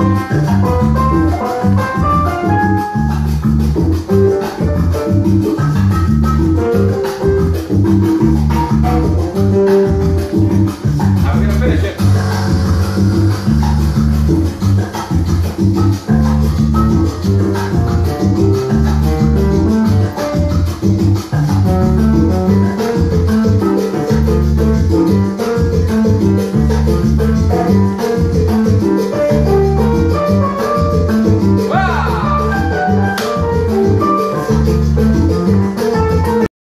Gracias.